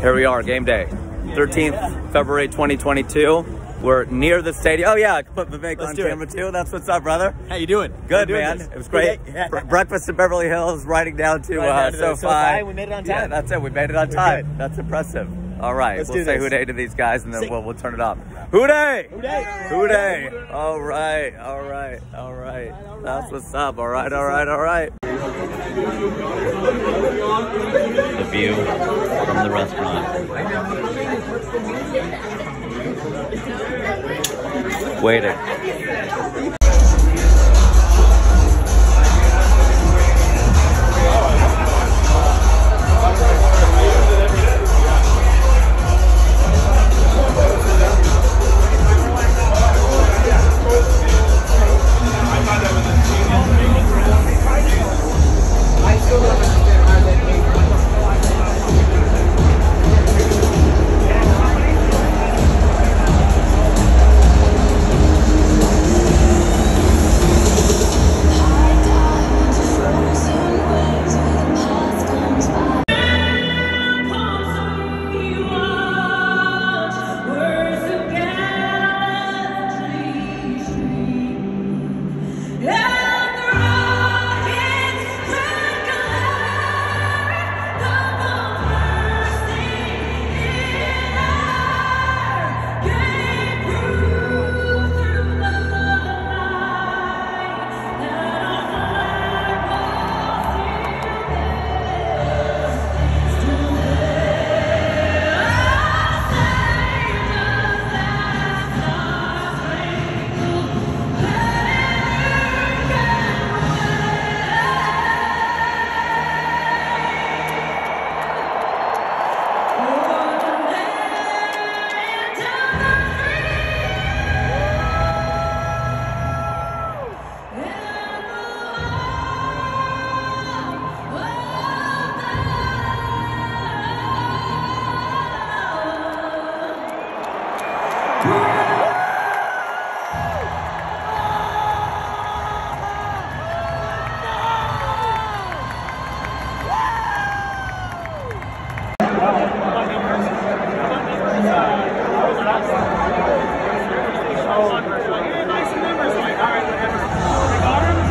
Here we are, game day. 13th February 2022. We're near the stadium. Oh yeah, I can put Vivek Let's on do it. camera too. That's what's up, brother. How you doing? Good doing man. this? It was great. Yeah. Breakfast in Beverly Hills, riding down to Right uh, down to the SoFi. SoFi. We made it on time. Yeah, that's it. We made it on time. That's impressive. All right, Let's we'll say this. Who Dey to these guys, and then Sing. we'll, we'll turn it up. Who Dey! Hooday! Who Dey! All right, all right, all right. That's what's up. All right, all right, all right. View from the restaurant. Waiting.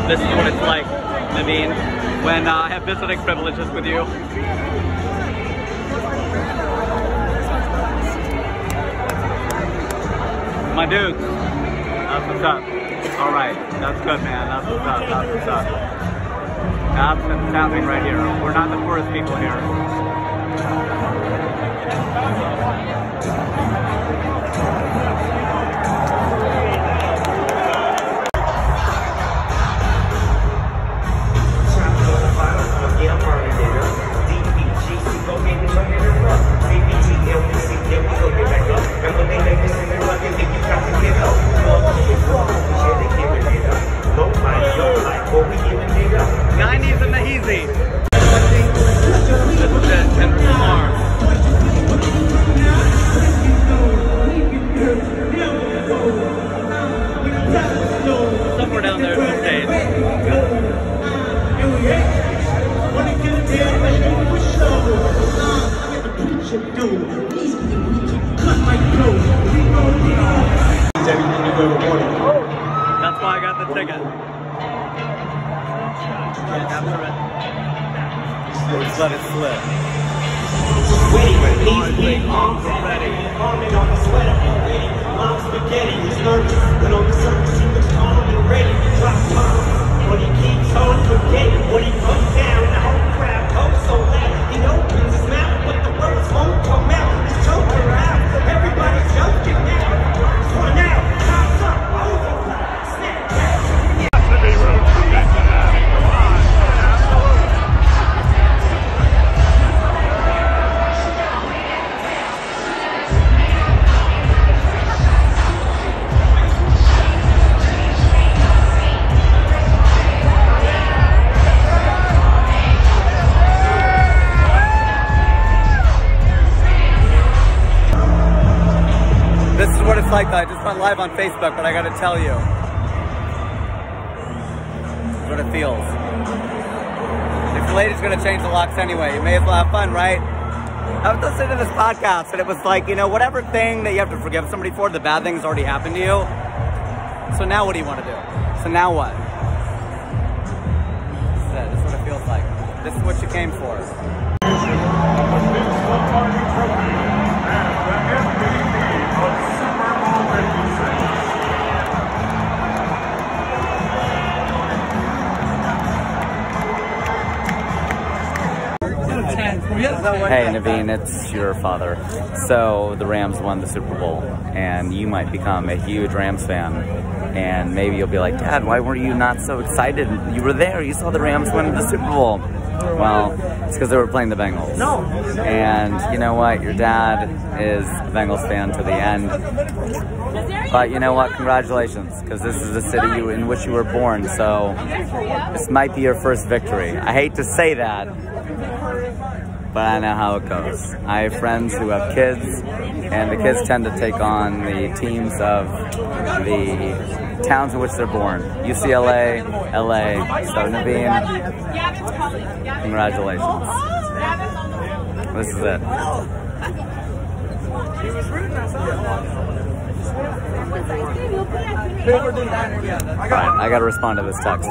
This is what it's like, Naveen, when uh, I have visiting privileges with you. My dudes, that's what's up. All right, that's good, man. That's what's up. That's what's up. That's what's happening right here. We're not the poorest people here. '90s and the Heezy. This is. Kendrick Lamar. Somewhere down there the. That's why I got the ticket. Just let it slip. Arms. Arming on the sweater, waiting. Mom's spaghetti, he's nervous, on the surface he calm and ready. But he keeps on forgetting what he puts down. This is what it's like. though. I just went live on Facebook, but I got to tell you, this is what it feels. If the lady's gonna change the locks anyway, you may as well have fun, right? I was listening to this podcast and it was like, you know, whatever thing that you have to forgive somebody for, the bad thing's already happened to you. So now what do you want to do? So now what? This is it. This is what it feels like. This is what you came for. Hey, Naveen, it's your father. So the Rams won the Super Bowl, and you might become a huge Rams fan. And maybe you'll be like, Dad, why were you not so excited? You were there. You saw the Rams win the Super Bowl. Well, it's because they were playing the Bengals. No. And you know what? Your dad is a Bengals fan to the end. But you know what? Congratulations, because this is the city you, in which you were born. So this might be your first victory. I hate to say that, but I know how it goes. I have friends who have kids, and the kids tend to take on the teams of the towns in which they're born. UCLA, LA. So Naveen, congratulations. This is it. Alright, I gotta respond to this text.